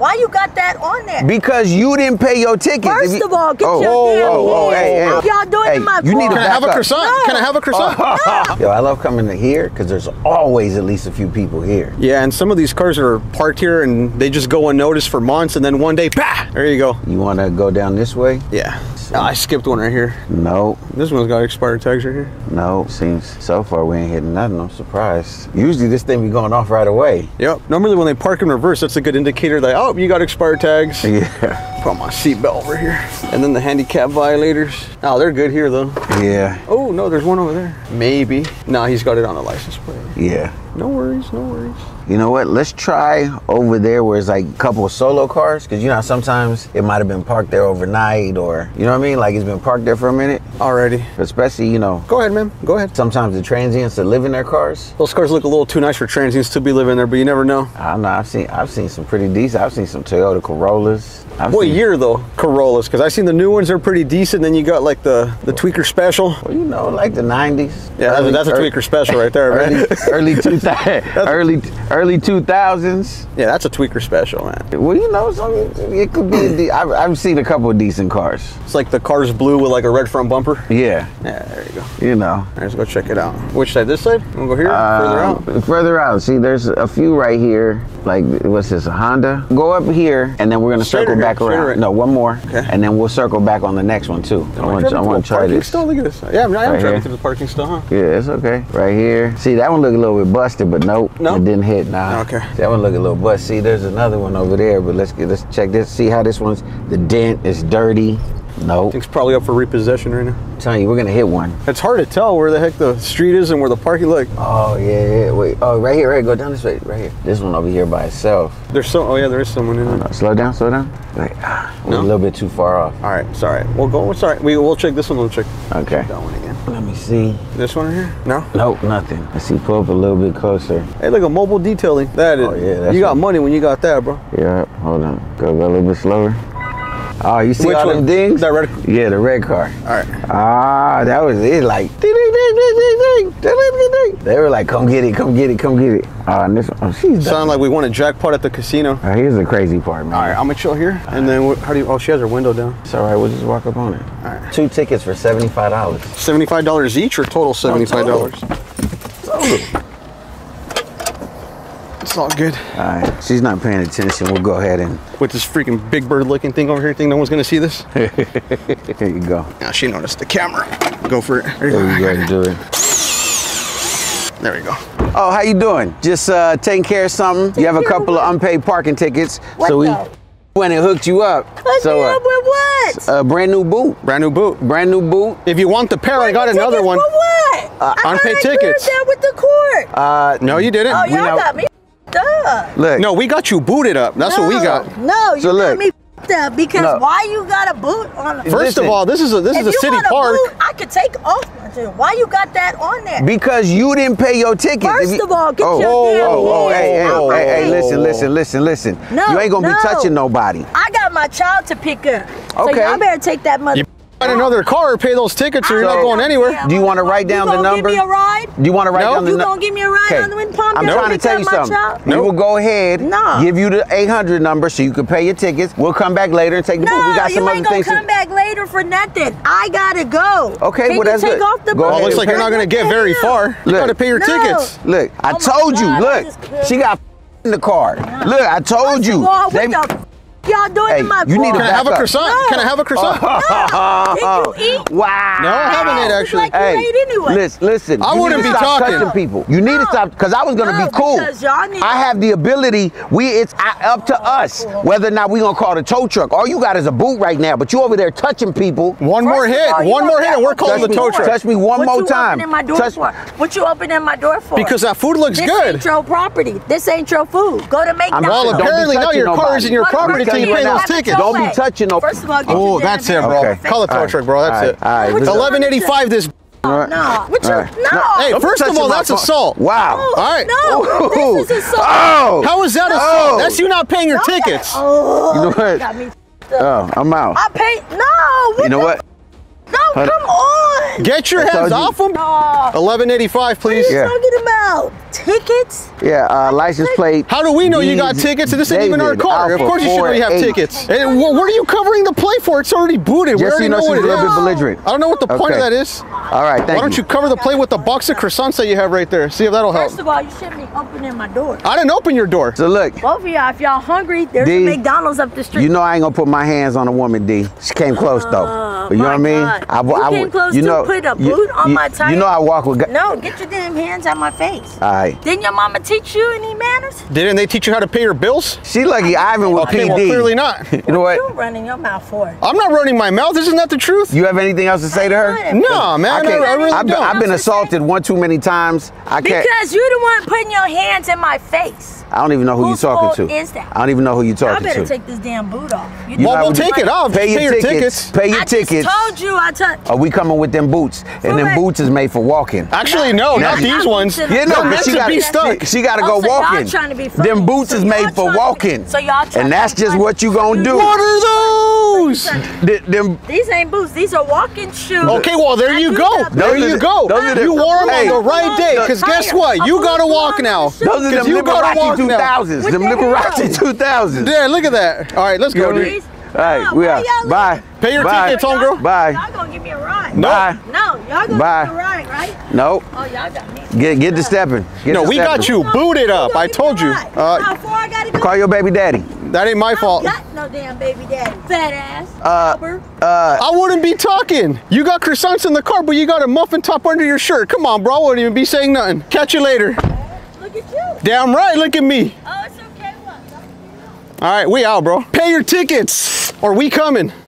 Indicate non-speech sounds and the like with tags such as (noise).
Why you got that on there? Because you didn't pay your ticket. First you- of all, get oh, your oh, damn oh, oh, hands hey, hey. off. Y'all doing Hey, in my you need to Can I have a back croissant? No. Can I have a croissant? (laughs) Yo, I love coming to here because there's always at least a few people here. Yeah, and some of these cars are parked here and they just go unnoticed for months and then one day, bah, there you go. You want to go down this way? Yeah. Ah, I skipped one right here. No, This one's got expired tags right here. no. Seems so far we ain't hitting nothing. I'm surprised. Usually this thing be going off right away. Yep. Normally when they park in reverse, that's a good indicator that, oh, you got expired tags. (laughs) Yeah, Put my seatbelt over here. And then the handicap violators. Oh, they're good here though. yeah, Oh, no, there's one over there. Maybe. Nah, he's got it on a license plate. yeah. No worries, no worries. You know what? Let's try over there where it's like a couple of solo cars. Cause you know sometimes it might have been parked there overnight or, you know what I mean? Like it's been parked there for a minute. Already. Especially, you know, Go ahead, man. Go ahead. sometimes the transients that live in their cars. Those cars look a little too nice for transients to be living there, but you never know. I don't know. I've seen I've seen some pretty decent. I've seen some Toyota Corollas. I've What seen, year though, Corollas? Because I seen the new ones; they're pretty decent. Then you got like the the tweaker special. Well, you know, like the '90s. Yeah, that's, a- that's a tweaker special right there, Early, man. early (laughs) two thousand, early early two thousands. yeah, that's a tweaker special, man. Well, you know, some, it could be. De- I've, I've seen a couple of decent cars. It's like the car's blue with like a red front bumper. Yeah, Yeah, there you go. you know. All right, let's go check it out. Which side? This side? We'll go here. Uh, further out. Further out. See, there's a few right here. Like, what's this? A Honda. Go up here, and then we're gonna Straight circle or back around. right? No, one more, Okay. and then we'll circle back on the next one too. I want. I want to try parking this. Still, look at this. Yeah, I, mean, am Right driving through the parking still, huh? Yeah, it's okay. Right here. See, that one look a little bit busted, but nope. No? It didn't hit. Nah. Okay. That one look a little busted. See, there's another one over there, but let's get let's check this. See how this one's the dent is dirty. Nope. Thing's probably up for repossession right now. I'm telling you, we're gonna hit one. It's hard to tell where the heck the street is and where the parking. Look, Oh yeah, yeah. Wait. Oh, right here, right. Here. Go down this way. Right here. This one over here by itself. there's some. Oh yeah, there is someone in there. Slow down, slow down. Wait, ah, No? a little bit too far off. All right, sorry. We'll go. It's right. We we'll check this one. We'll check Okay. that one again. Let me see. This one right here? No. Nope, nothing. Let's see. Pull up a little bit closer. Hey, look a mobile detailing. That is. Oh, yeah, that's you got money when you got that, bro. Yeah. Hold on. Go, go a little bit slower. Oh, you see Which all one? them dings? That red. Yeah, the red car. All right. Ah, that was it. Like ding, ding, ding, ding, ding, ding, ding. They were like, "Come get it, come get it, come get it." Uh, and this one, oh, she's. Sound like we won a jackpot at the casino. Uh, here's the crazy part, man. All right, I'm gonna chill here, all and then how do you? Oh, she has her window down. It's all right. We'll just walk up on it. All right. Two tickets for seventy-five dollars. Seventy-five dollars each, or total seventy-five dollars. No, total. total. It's all good. All right. She's not paying attention. We'll go ahead and With this freaking big bird-looking thing over here, think no one's gonna see this? (laughs) here you go. Now she noticed the camera. Go for it. There you There you go. go. Do it. There we go. Oh, how you doing? Just uh, taking care of something. You have a care of couple of unpaid parking tickets, What so we though? went and hooked you up. Hook so me uh, up with what? a brand new boot, Brand new boot. brand new boot. If you want the pair, I got another one. For what? Uh, I unpaid thought I tickets. cleared that with the court. Uh, No, you didn't. oh, y'all got me up. look. No, we got you booted up. That's what we got. No, you So got look. me up because No. why you got a boot on? The, First Listen. of all, this is a this is a city want park. boot, I could take off my boot. Why you got that on there? Because you didn't pay your ticket. First you- of all, get oh, your oh, damn oh, oh, hands hey, hey, out my hey, hey, listen, listen, listen, listen. No, you ain't gonna no. be touching nobody. I got my child to pick up. So Okay. y'all better take that mother. You find another car, pay those tickets, or you're not going anywhere. Yeah, Do you wanna write down the gonna number? Give me a ride? Do you want to write No. down the You gonna give me a ride Okay. on the wind pump? I'm You trying to tell you something. child? We will go ahead, No. give you the 800 number so you can pay your tickets. We'll come back later and take the boot. No, We got some you ain't gonna things. to- come back later for nothing. I gotta go. Okay, Can well, you that's take good. off the Go boot? Oh, looks like you're not gonna get very far. You Look. gotta pay your No. tickets. Look, I Oh told you. God, I Look, she got in the car. Look, I told you. They- what the f- y'all doing Hey, in my you need Can I back have a croissant? No. Can I have a croissant? No. Did (laughs) you eat? Wow. No, I haven't yet, actually. Like Hey, ate anyway. listen, listen. I you wouldn't need to be stop talking. touching people. You need to stop because I was gonna No, be cool. because y'all need- I have the ability. We it's uh, up to us whether or not we gonna call the tow truck. All you got is a boot right now, but you over there touching people. One more hit. all, One more hit, and we're calling the tow truck. Touch me one what more you time. Opening my door Touch- for? What you opening my door for? Because that food looks this good. ain't your property. This ain't your food. Go to McDonald's. Well, Don't apparently now your car isn't your property until you pay those tickets. Don't be touching no- First of all, get Oh, that's it, bro. hands Call the tow truck, bro. That's All right. it. All right. What Eleven eighty five. This. All right. No, what you? All right. No. Hey, Don't first of all, that's phone. assault. Wow. Oh, All right. No, this is assault. Oh. How is that oh. assault? Oh. That's you not paying your No, that- tickets. Oh, You know what? Oh, I'm out. I paid. No. What You know the- what? No, Hold- come on. Get your I told hands you. off them. No. Eleven eighty five, please. What are you Yeah. talking about? Tickets? Yeah, uh, license plate. How do we know you got tickets and this ain't even our car? Of course you should know you have 48. tickets. Hey, wh- what are you covering the plate for? It's already booted. we Just so already you know, know she's what a it little bit belligerent. I don't know what the point of that is. All right, thank you. Why don't you cover the plate with the box of croissants that you have right there? See if that'll help. First of all, you shouldn't be opening my door. I didn't open your door. So look, Both of y'all, if y'all hungry, there's D, a McDonald's up the street. you know I ain't gonna put my hands on a woman, D. She came close though. Oh, you know what I mean? God. I, You I, came close you to know, put a you- boot on you- my tire? You know I walk with. gu- no, get your damn hands out my face. All right. Didn't your mama teach you any manners? Didn't they teach you how to pay your bills? She lucky Ivan with Okay, PD. well, clearly not. (laughs) You know what? You what? running your mouth for? I'm not running my mouth. Isn't that the truth? You have anything else to say to her? No, man. I, can't- I really I've been, don't. I've been assaulted one too many times. I can't. Because you're the one putting your hands in my face. I don't even know who Whose you're talking fault to. is that? I don't even know who you're talking to. I better to. take this damn boot off. You You Well, know we'll take we- it off. Pay your, Pay your tickets. tickets. Pay your I tickets. just told you I took. Are we coming with them boots? And them Correct. boots is made for walking. Actually, no, Now- not these ones. Yeah, Yeah, no, but meant she to got be stuck. She, she got to Oh, go so y'all walking. trying to be funny. Them boots So is made for walking. so y'all trying and that's just what you gonna do. What are those? Them, These ain't boots. These are walking shoes. Okay, well there you do go. got There Those are you the- go. those are the- You wore them on the right day. Because guess what? You gotta walk now. those are them you gotta walk now. 2000s. Them the Liberace heels. 2000s. Yeah, look at that. All right, let's go, dude. All right, No, we out. Bye. Pay your Bye. tickets, homegirl. Bye. Y'all gonna give me a ride. No. Bye. No, y'all gonna Bye. give me a ride, right? Nope. Oh, y'all got me. Get get to stepping. Get No, to we got stepping. you booted up. I told you. Uh, How far I gotta go? Call your baby daddy. that ain't my I fault. got no damn baby daddy. Fat ass. Uh, Albert. I wouldn't be talking. You got croissants in the car, but you got a muffin top under your shirt. Come on, bro. I wouldn't even be saying nothing. Catch you later. Look at you. Damn right. Look at me. Oh, it's okay. What? All right, we out, bro. Pay your tickets, or we coming.